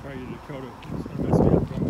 try to Dakota.